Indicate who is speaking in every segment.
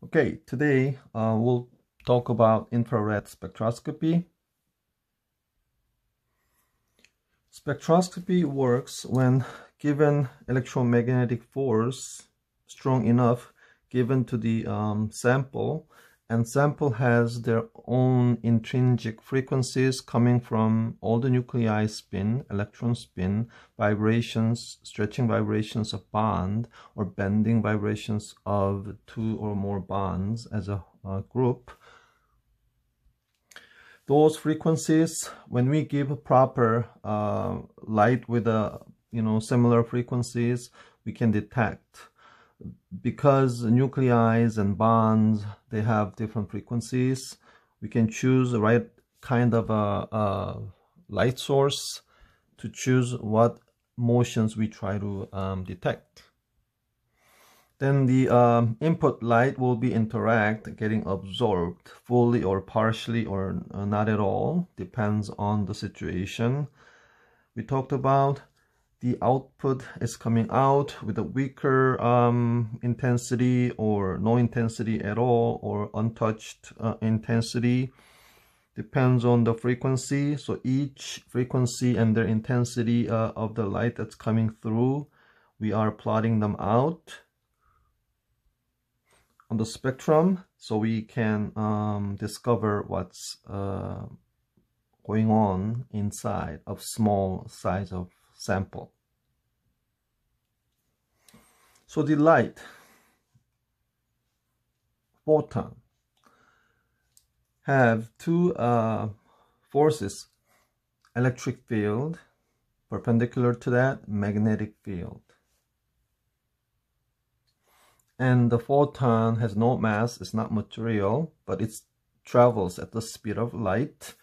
Speaker 1: Okay, today uh, we'll talk about infrared spectroscopy. Spectroscopy works when given electromagnetic force strong enough given to the um, sample and sample has their own intrinsic frequencies coming from all the nuclei spin, electron spin, vibrations, stretching vibrations of bond or bending vibrations of two or more bonds as a, a group. Those frequencies, when we give proper uh, light with a you know similar frequencies, we can detect because nuclei and bonds they have different frequencies we can choose the right kind of a, a light source to choose what motions we try to um, detect. Then the um, input light will be interact getting absorbed fully or partially or uh, not at all depends on the situation. We talked about the output is coming out with a weaker um, intensity or no intensity at all or untouched uh, intensity. Depends on the frequency. So each frequency and their intensity uh, of the light that's coming through we are plotting them out. On the spectrum so we can um, discover what's uh, going on inside of small size of sample. So the light, photon, have two uh, forces, electric field, perpendicular to that, magnetic field. And the photon has no mass, it's not material, but it travels at the speed of light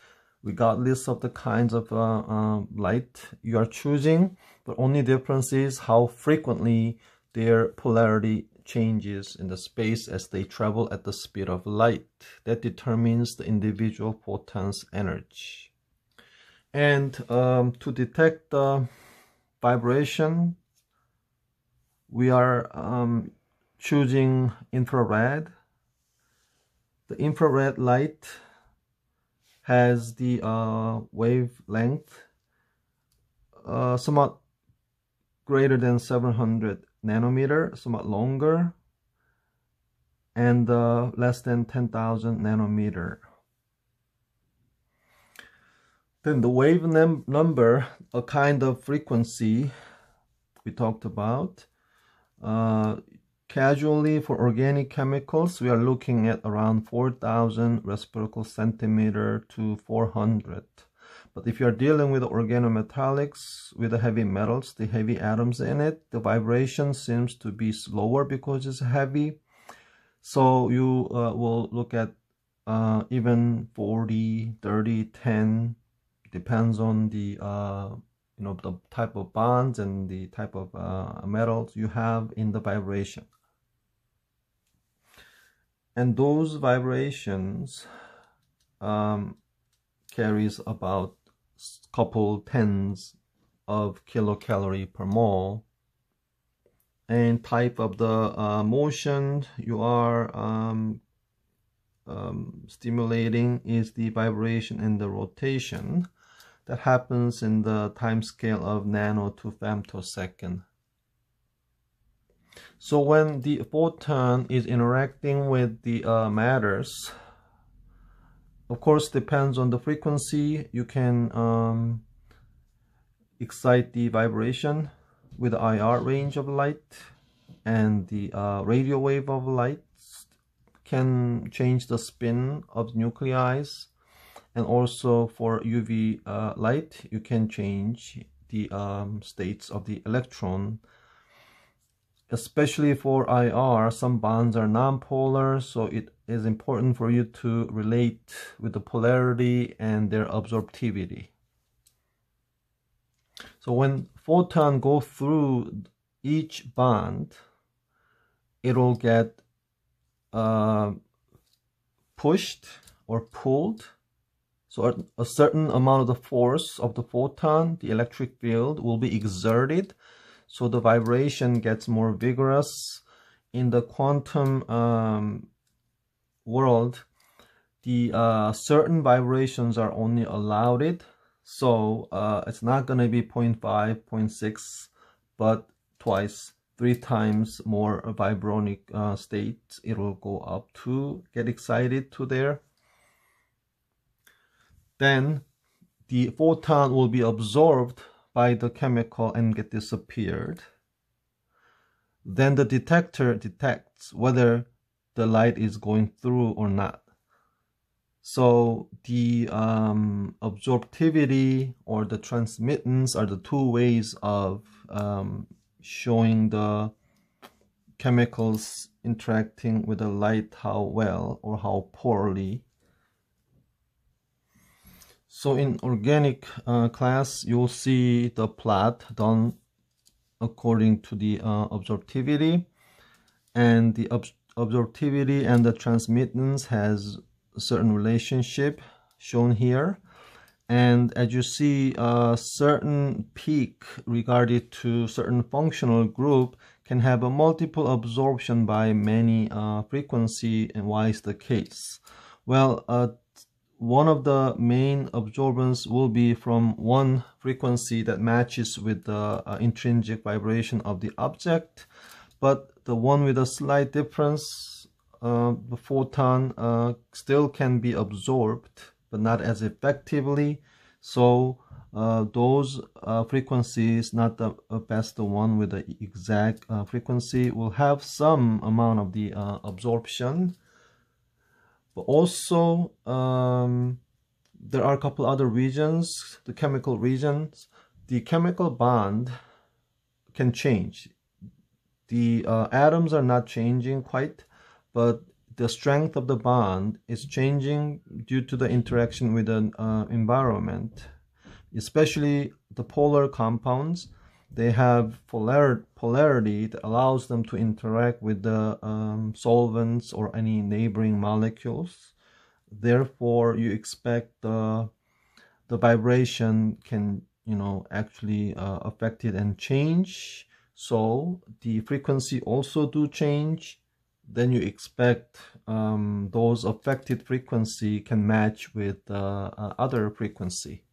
Speaker 1: regardless of the kinds of uh, uh, light you are choosing. The only difference is how frequently their polarity changes in the space as they travel at the speed of light. That determines the individual photon's energy. And um, to detect the vibration, we are um, choosing infrared. The infrared light has the uh, wavelength uh, somewhat greater than 700 nanometer, somewhat longer, and uh, less than 10,000 nanometer. Then the wave num number, a kind of frequency we talked about, uh, Casually, for organic chemicals, we are looking at around 4,000 reciprocal centimeter to 400. But if you are dealing with organometallics, with the heavy metals, the heavy atoms in it, the vibration seems to be slower because it's heavy. So you uh, will look at uh, even 40, 30, 10, depends on the uh, you know the type of bonds and the type of uh, metals you have in the vibration and those vibrations um, carries about couple tens of kilocalorie per mole. And type of the uh, motion you are um, um, stimulating is the vibration and the rotation that happens in the time scale of nano to femtosecond so when the photon is interacting with the uh, matters, of course depends on the frequency, you can um, excite the vibration with the IR range of light and the uh, radio wave of light can change the spin of nuclei and also for UV uh, light you can change the um, states of the electron especially for IR, some bonds are nonpolar, so it is important for you to relate with the polarity and their absorptivity. So when photon go through each bond, it will get uh, pushed or pulled. So a certain amount of the force of the photon, the electric field, will be exerted so the vibration gets more vigorous in the quantum um, world, the uh, certain vibrations are only allowed it. So uh, it's not going to be 0 0.5, 0 0.6, but twice, three times more vibronic uh, it will go up to get excited to there. Then the photon will be absorbed by the chemical and get disappeared. Then the detector detects whether the light is going through or not. So the um, absorptivity or the transmittance are the two ways of um, showing the chemicals interacting with the light how well or how poorly so in organic uh, class, you'll see the plot done according to the uh, absorptivity and the absorptivity and the transmittance has a certain relationship shown here. And as you see a certain peak regarded to certain functional group can have a multiple absorption by many uh, frequency and why is the case? Well uh, one of the main absorbance will be from one frequency that matches with the uh, intrinsic vibration of the object. But the one with a slight difference uh, the photon uh, still can be absorbed but not as effectively. So uh, those uh, frequencies not the uh, best the one with the exact frequency will have some amount of the absorption but also um, there are a couple other regions the chemical regions. The chemical bond can change. The uh, atoms are not changing quite but the strength of the bond is changing due to the interaction with the uh, environment especially the polar compounds they have polar polarity that allows them to interact with the um, solvents or any neighboring molecules. Therefore, you expect the the vibration can you know actually uh, affect it and change. So the frequency also do change. Then you expect um, those affected frequency can match with uh, uh, other frequency.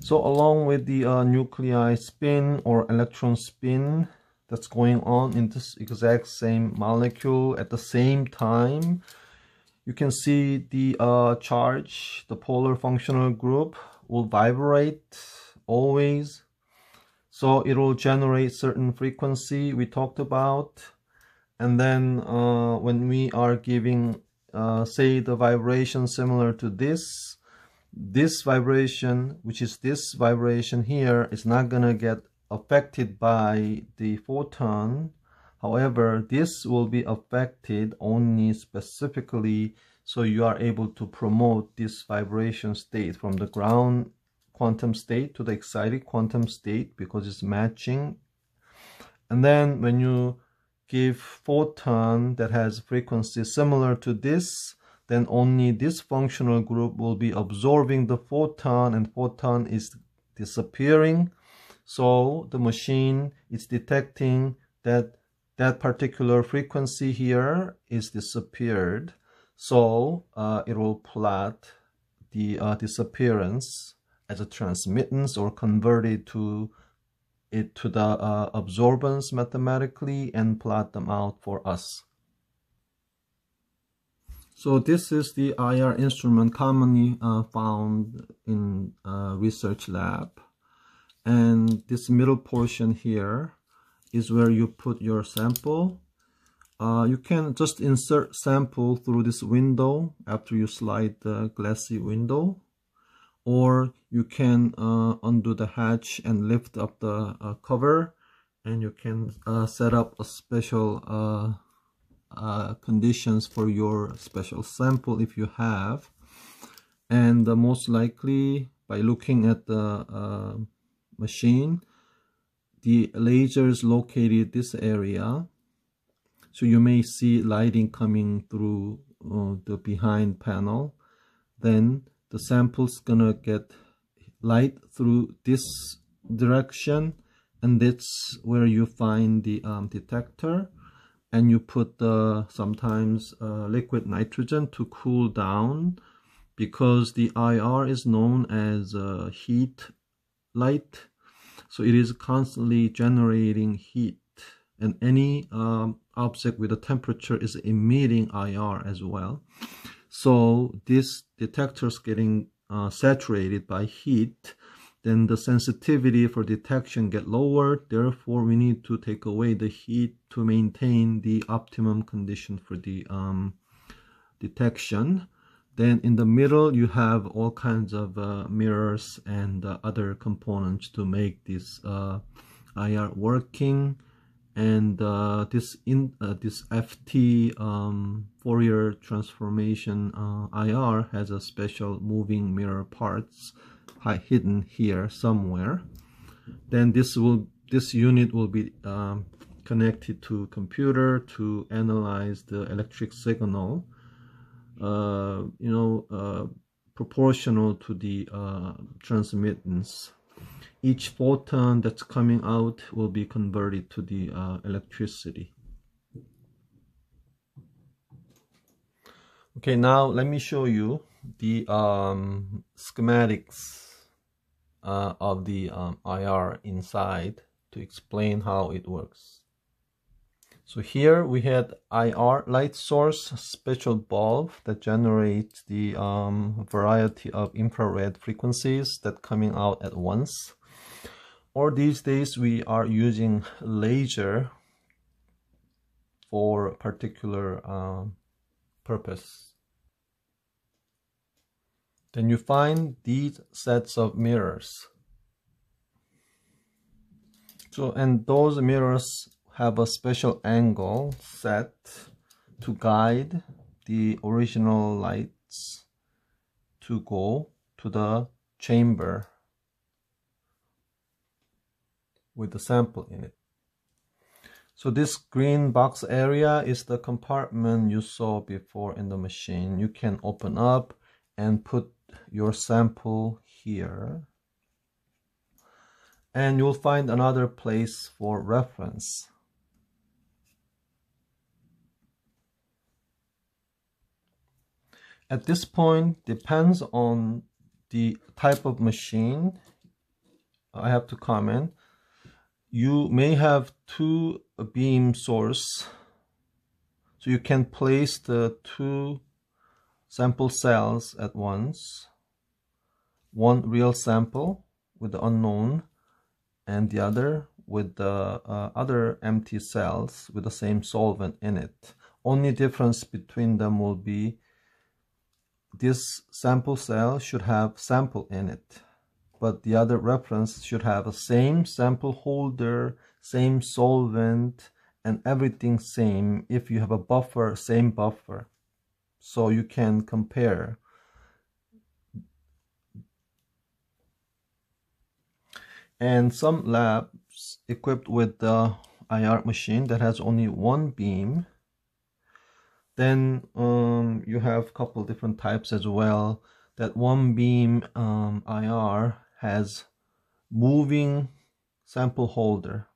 Speaker 1: So along with the uh, nuclei spin or electron spin that's going on in this exact same molecule at the same time, you can see the uh, charge, the polar functional group will vibrate always. So it will generate certain frequency we talked about. And then uh, when we are giving, uh, say the vibration similar to this, this vibration, which is this vibration here, is not going to get affected by the photon. However, this will be affected only specifically so you are able to promote this vibration state from the ground quantum state to the excited quantum state because it's matching. And then when you give photon that has frequency similar to this, then only this functional group will be absorbing the photon and photon is disappearing. So the machine is detecting that that particular frequency here is disappeared. So uh, it will plot the uh, disappearance as a transmittance or convert it to it to the uh, absorbance mathematically and plot them out for us. So this is the IR instrument commonly uh, found in uh, research lab. And this middle portion here is where you put your sample. Uh, you can just insert sample through this window after you slide the glassy window. Or you can uh, undo the hatch and lift up the uh, cover and you can set up a special uh, conditions for your special sample if you have. And uh, most likely by looking at the uh, machine the laser is located this area. So you may see lighting coming through uh, the behind panel. Then the sample's gonna get light through this direction and that's where you find the um, detector and you put the sometimes uh, liquid nitrogen to cool down because the IR is known as uh, heat light. So it is constantly generating heat. And any um, object with a temperature is emitting IR as well. So this detector is getting uh, saturated by heat then the sensitivity for detection get lower. Therefore we need to take away the heat to maintain the optimum condition for the um, detection. Then in the middle you have all kinds of uh, mirrors and uh, other components to make this uh, IR working. And uh, this in uh, this FT um, Fourier transformation uh, IR has a special moving mirror parts hidden here somewhere then this will this unit will be um, connected to computer to analyze the electric signal uh, you know, uh, proportional to the uh, transmittance. Each photon that's coming out will be converted to the electricity. Okay, now let me show you the um, schematics uh, of the um, IR inside to explain how it works. So here we had IR light source special bulb that generates the um, variety of infrared frequencies that coming out at once. Or these days we are using laser for particular um, purpose. Then you find these sets of mirrors. So and those mirrors have a special angle set to guide the original lights to go to the chamber with the sample in it. So this green box area is the compartment you saw before in the machine. You can open up and put your sample here. And you'll find another place for reference. at this point depends on the type of machine I have to comment you may have two beam source so you can place the two sample cells at once. One real sample with the unknown and the other with the uh, other empty cells with the same solvent in it. Only difference between them will be this sample cell should have sample in it but the other reference should have a same sample holder same solvent and everything same if you have a buffer same buffer so you can compare and some labs equipped with the IR machine that has only one beam then um, you have a couple different types as well. That one beam um, IR has moving sample holder.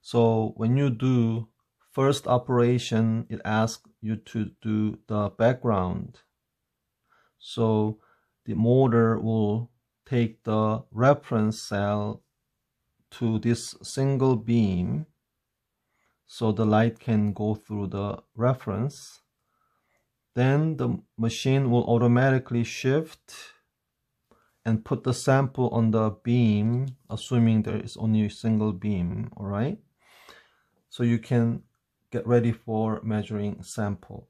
Speaker 1: So when you do first operation, it asks you to do the background. So the motor will take the reference cell to this single beam so the light can go through the reference then the machine will automatically shift and put the sample on the beam assuming there is only a single beam all right so you can get ready for measuring sample.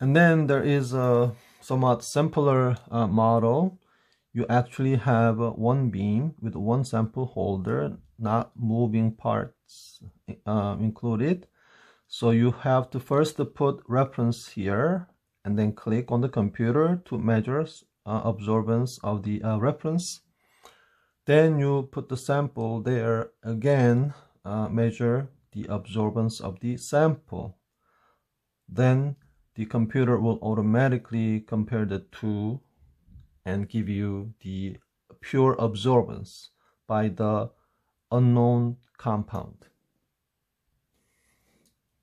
Speaker 1: And then there is a somewhat simpler uh, model. You actually have one beam with one sample holder not moving parts uh, included. So you have to first put reference here and then click on the computer to measure uh, absorbance of the uh, reference then you put the sample there again uh, measure the absorbance of the sample then the computer will automatically compare the two and give you the pure absorbance by the unknown compound.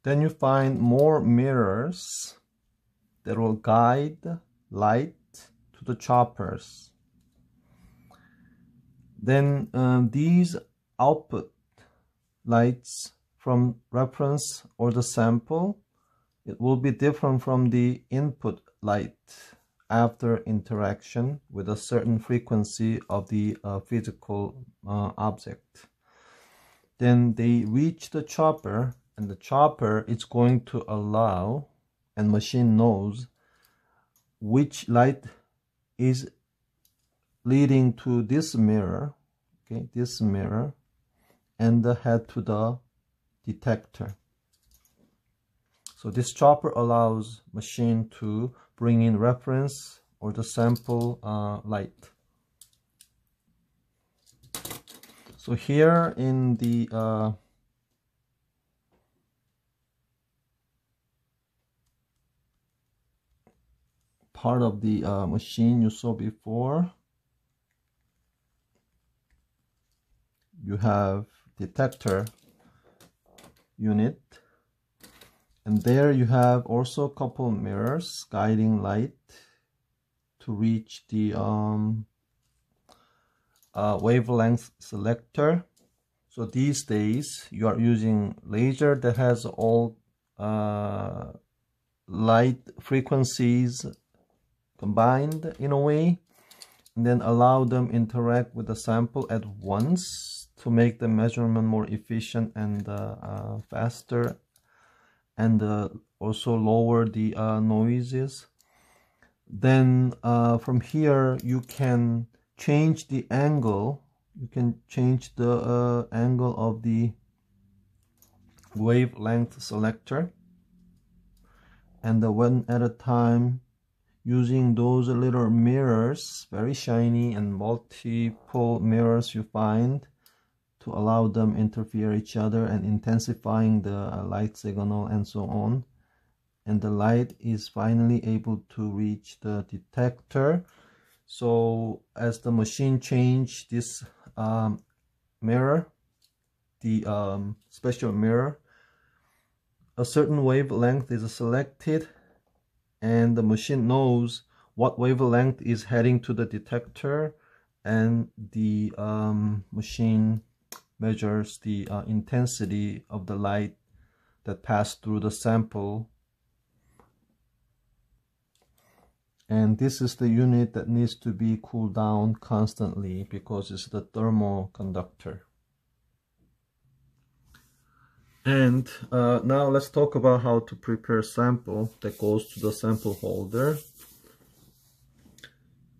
Speaker 1: Then you find more mirrors that will guide light to the choppers. Then um, these output lights from reference or the sample, it will be different from the input light after interaction with a certain frequency of the uh, physical uh, object. Then they reach the chopper and the chopper is going to allow and machine knows which light is leading to this mirror okay this mirror and the head to the detector. So this chopper allows machine to bring in reference or the sample uh, light. So here in the uh, part of the uh, machine you saw before you have detector unit and there you have also a couple mirrors guiding light to reach the um, uh, wavelength selector. So these days you are using laser that has all uh, light frequencies combined in a way and then allow them interact with the sample at once to make the measurement more efficient and uh, uh, faster and uh, also lower the noises. Then from here you can change the angle. You can change the uh, angle of the wavelength selector. And one at a time using those little mirrors very shiny and multiple mirrors you find to allow them interfere each other and intensifying the uh, light signal and so on. And the light is finally able to reach the detector. So as the machine change this um, mirror the um, special mirror a certain wavelength is selected and the machine knows what wavelength is heading to the detector and the um, machine measures the uh, intensity of the light that passed through the sample and this is the unit that needs to be cooled down constantly because it's the thermal conductor and uh, now let's talk about how to prepare sample that goes to the sample holder.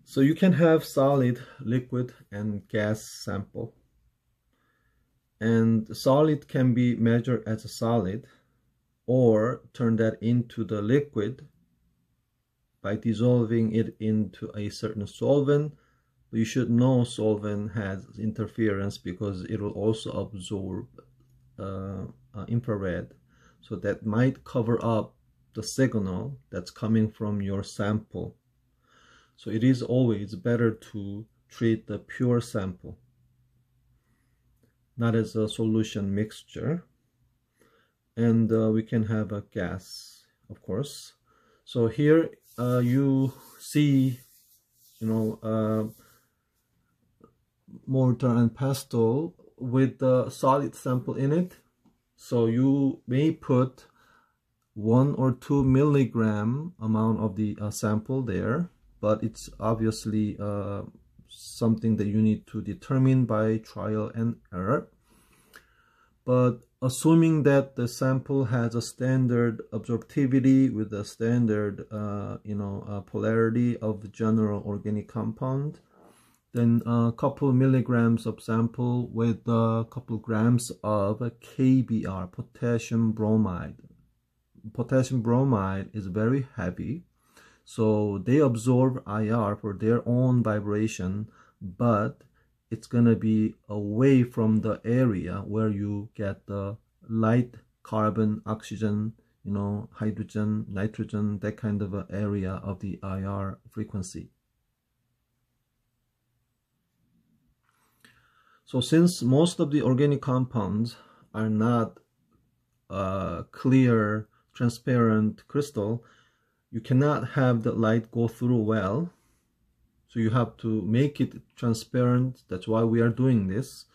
Speaker 1: So you can have solid, liquid, and gas sample. And solid can be measured as a solid or turn that into the liquid by dissolving it into a certain solvent. You should know solvent has interference because it will also absorb uh, uh, infrared. So that might cover up the signal that's coming from your sample. So it is always better to treat the pure sample not as a solution mixture. And uh, we can have a gas of course. So here uh, you see you know uh, mortar and pestle with the solid sample in it. So you may put one or two milligram amount of the uh, sample there, but it's obviously uh, something that you need to determine by trial and error. But assuming that the sample has a standard absorptivity with a standard, uh, you know, uh, polarity of the general organic compound, then a couple milligrams of sample with a couple grams of KBr, potassium bromide. Potassium bromide is very heavy, so they absorb IR for their own vibration, but it's gonna be away from the area where you get the light carbon, oxygen, you know, hydrogen, nitrogen, that kind of area of the IR frequency. So since most of the organic compounds are not uh, clear, transparent crystal, you cannot have the light go through well. So you have to make it transparent. That's why we are doing this.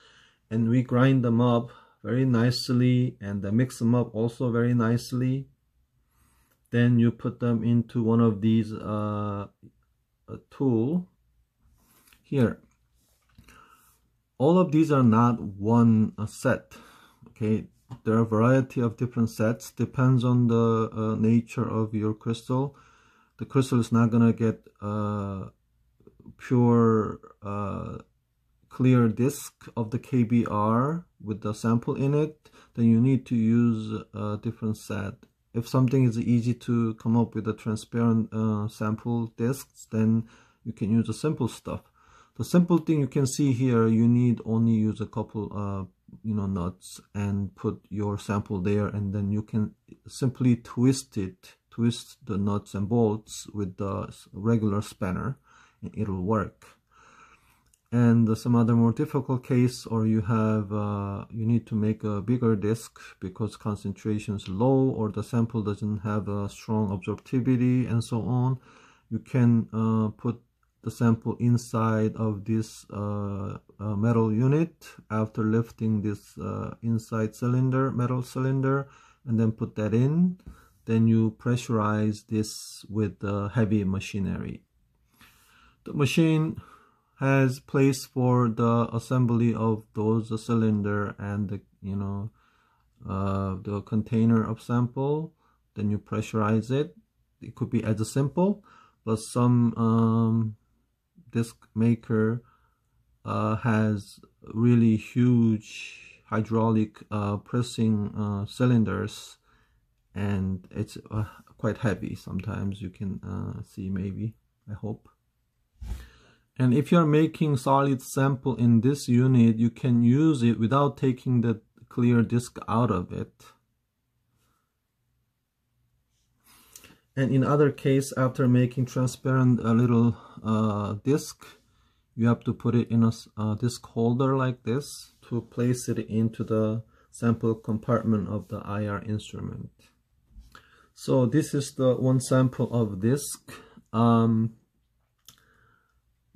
Speaker 1: And we grind them up very nicely and mix them up also very nicely. Then you put them into one of these uh, tool here all of these are not one uh, set okay there are a variety of different sets. Depends on the uh, nature of your crystal. The crystal is not gonna get uh, pure uh, clear disk of the KBR with the sample in it. Then you need to use a different set. If something is easy to come up with a transparent uh, sample disks then you can use the simple stuff. The simple thing you can see here you need only use a couple uh, you know nuts and put your sample there and then you can simply twist it twist the nuts and bolts with the regular spanner and it'll work. And some other more difficult case or you have uh, you need to make a bigger disk because concentration is low or the sample doesn't have a strong absorptivity and so on. You can uh, put the sample inside of this uh, uh, metal unit after lifting this uh, inside cylinder metal cylinder and then put that in. Then you pressurize this with the heavy machinery. The machine has place for the assembly of those cylinder and the you know uh, the container of sample. Then you pressurize it. It could be as a simple but some um, disc maker uh, has really huge hydraulic uh, pressing uh, cylinders and it's uh, quite heavy sometimes you can uh, see maybe I hope. And if you're making solid sample in this unit you can use it without taking the clear disk out of it. And in other case after making transparent a little uh, disc you have to put it in a disc holder like this to place it into the sample compartment of the IR instrument. So this is the one sample of disc um,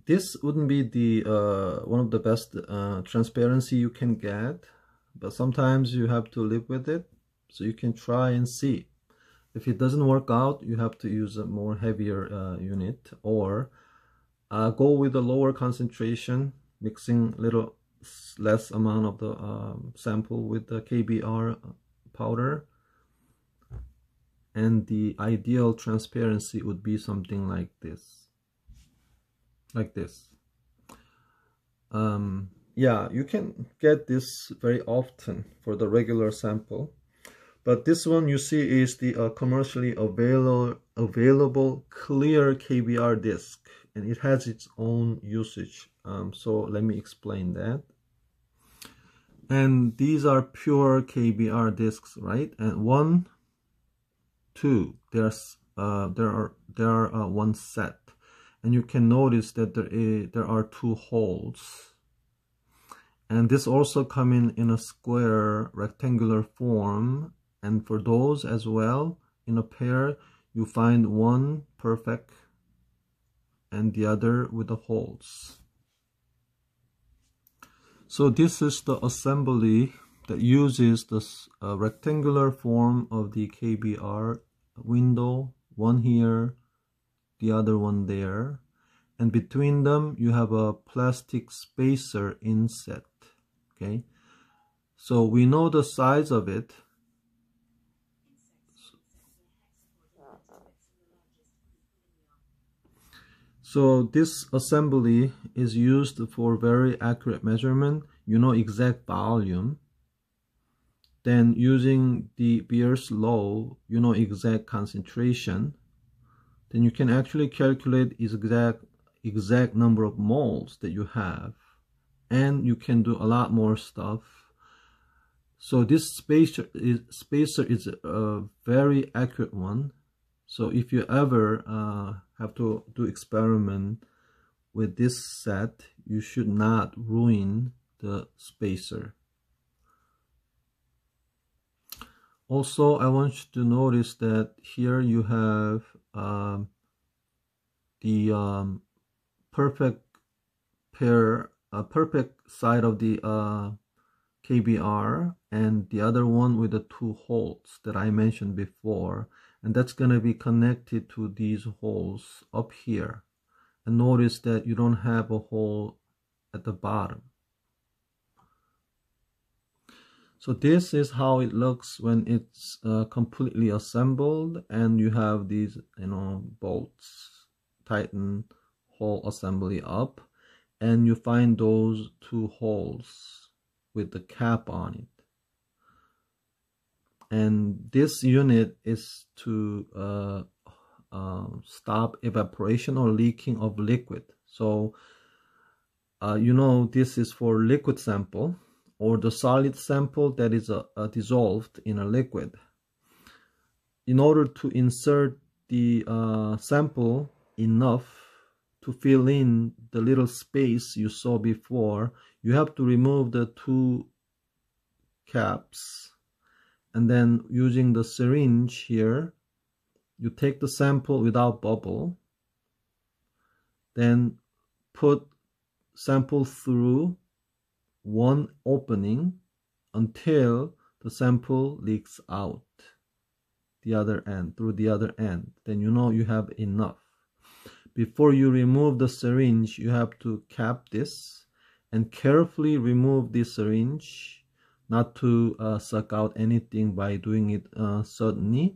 Speaker 1: this wouldn't be the uh, one of the best uh, transparency you can get but sometimes you have to live with it so you can try and see. If it doesn't work out you have to use a more heavier uh, unit or uh, go with a lower concentration mixing little less amount of the um, sample with the KBR powder. And the ideal transparency would be something like this. Like this. Um, yeah you can get this very often for the regular sample. But this one you see is the uh, commercially available available clear KBR disk and it has its own usage. Um, so let me explain that. And these are pure KBR disks right? And one two there's uh, there are there are uh, one set. And you can notice that there is, there are two holes. And this also come in in a square rectangular form. And for those as well in a pair you find one perfect and the other with the holes. So this is the assembly that uses the uh, rectangular form of the KBR window one here the other one there. And between them you have a plastic spacer inset okay? So we know the size of it So this assembly is used for very accurate measurement. You know exact volume. Then using the Beer's law, you know exact concentration. Then you can actually calculate exact exact number of moles that you have. And you can do a lot more stuff. So this spacer is, spacer is a very accurate one. So if you ever uh, have to do experiment with this set, you should not ruin the spacer. Also, I want you to notice that here you have um, the um, perfect pair, uh, perfect side of the uh, KBR and the other one with the two holes that I mentioned before and that's going to be connected to these holes up here. And notice that you don't have a hole at the bottom. So this is how it looks when it's uh, completely assembled and you have these you know bolts tighten whole assembly up. And you find those two holes with the cap on it and this unit is to uh, uh, stop evaporation or leaking of liquid. So uh, you know this is for liquid sample or the solid sample that is uh, uh, dissolved in a liquid. In order to insert the uh, sample enough to fill in the little space you saw before you have to remove the two caps and then using the syringe here you take the sample without bubble. Then put sample through one opening until the sample leaks out the other end through the other end. Then you know you have enough. Before you remove the syringe you have to cap this and carefully remove the syringe not to uh, suck out anything by doing it uh, suddenly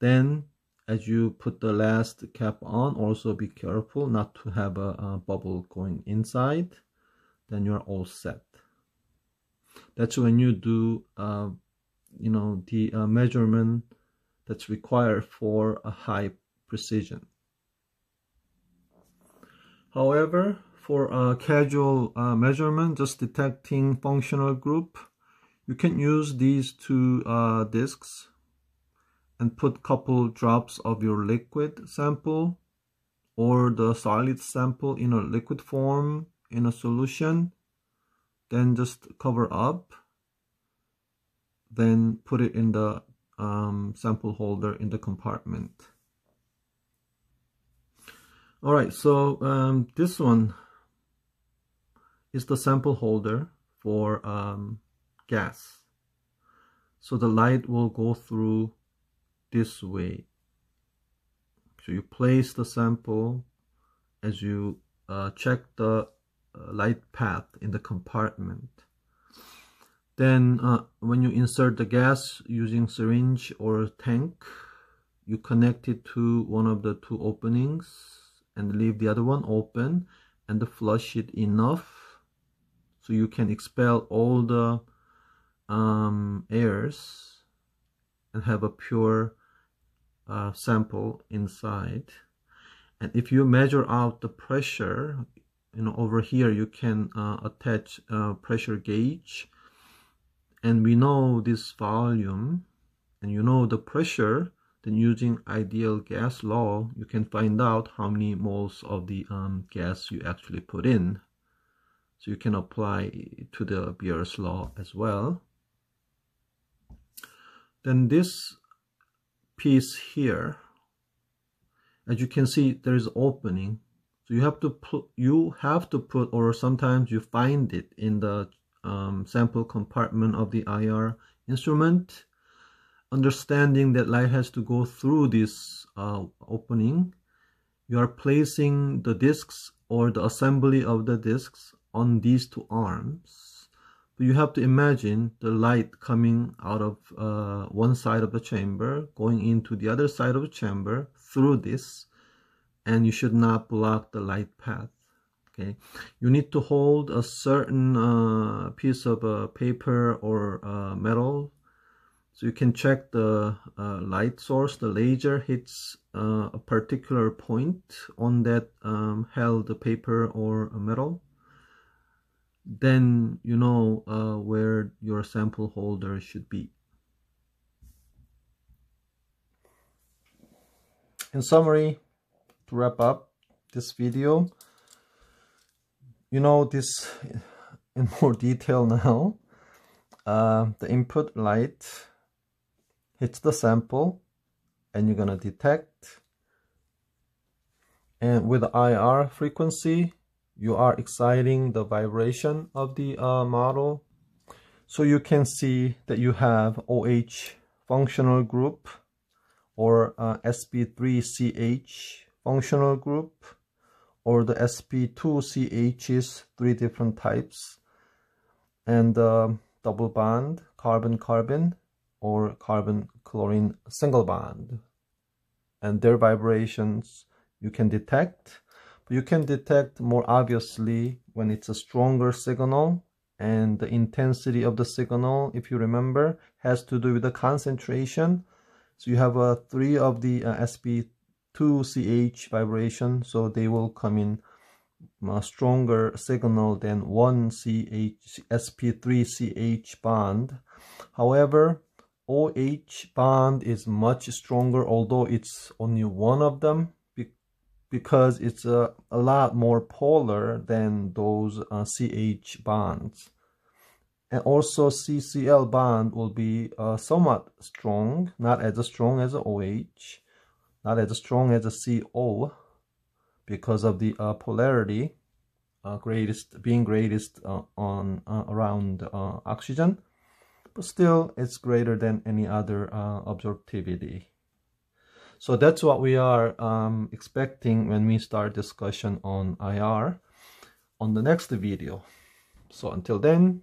Speaker 1: then as you put the last cap on also be careful not to have a, a bubble going inside then you're all set. That's when you do uh, you know the uh, measurement that's required for a high precision. However, for a casual uh, measurement, just detecting functional group, you can use these two uh, discs and put couple drops of your liquid sample or the solid sample in a liquid form in a solution. Then just cover up then put it in the um, sample holder in the compartment. All right so um, this one is the sample holder for um, gas. So the light will go through this way. So you place the sample as you uh, check the uh, light path in the compartment. Then uh, when you insert the gas using syringe or tank you connect it to one of the two openings and leave the other one open and flush it enough so you can expel all the um, airs and have a pure uh, sample inside. And if you measure out the pressure you know over here you can uh, attach a pressure gauge. And we know this volume. And you know the pressure then using ideal gas law, you can find out how many moles of the um, gas you actually put in. So you can apply to the Beer's law as well. Then this piece here, as you can see, there is opening. So you have to put, you have to put, or sometimes you find it in the um, sample compartment of the IR instrument understanding that light has to go through this uh, opening, you are placing the discs or the assembly of the discs on these two arms. But you have to imagine the light coming out of uh, one side of the chamber, going into the other side of the chamber through this, and you should not block the light path. Okay, you need to hold a certain uh, piece of uh, paper or uh, metal so you can check the uh, light source, the laser hits uh, a particular point on that um, held paper or metal. Then you know uh, where your sample holder should be. In summary, to wrap up this video, you know this in more detail now. Uh, the input light hits the sample and you're to detect. And with IR frequency, you are exciting the vibration of the uh, model. So you can see that you have OH functional group or uh, sp3ch functional group or the sp2ch's three different types and uh, double bond carbon carbon or carbon chlorine single bond and their vibrations you can detect you can detect more obviously when it's a stronger signal and the intensity of the signal if you remember has to do with the concentration. So you have uh, three of the uh, sp2ch vibration so they will come in a stronger signal than one CH, sp3ch bond. However OH bond is much stronger although it's only one of them because it's a, a lot more polar than those uh, CH bonds and also CCl bond will be uh, somewhat strong not as strong as OH not as strong as a CO because of the uh, polarity uh, greatest being greatest uh, on uh, around oxygen but still it's greater than any other absorptivity. So that's what we are um, expecting when we start discussion on IR on the next video. So until then,